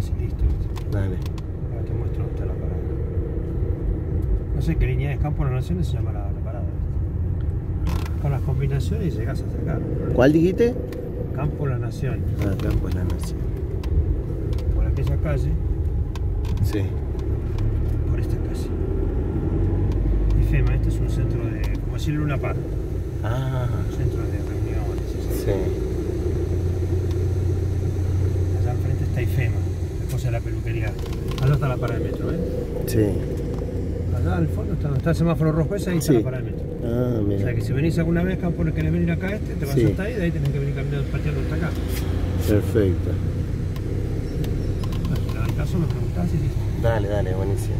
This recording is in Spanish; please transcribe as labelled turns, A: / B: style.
A: Así listo.
B: Dale.
A: Ahora te muestro dónde está la parada. No sé qué línea es Campo de las Naciones se llama la, la parada. Con las combinaciones llegas a sacar.
B: ¿Cuál dijiste?
A: Campo de la Nación.
B: Ah, Campo de la Nación.
A: Por aquella calle,
B: Sí.
A: por esta calle. IFEMA, este es un centro de, como decir Luna Park,
B: Ah,
A: un centro de reuniones.
B: sí.
A: Allá enfrente está IFEMA, la peluquería. Allá está la parada de metro, ¿eh?
B: Sí.
A: Allá al fondo está, está el semáforo rojo ese, ahí está
B: Sí.
A: la parada de metro.
B: Ah,
A: O
B: mira.
A: sea que si venís alguna vez, Campo, querés venir acá a este, te vas
B: Sí.
A: hasta ahí, de ahí tenés que venir caminando, pateando hasta acá.
B: Perfecto.
A: Das caso, me preguntás y listo.
B: Dale, dale, buenísimo.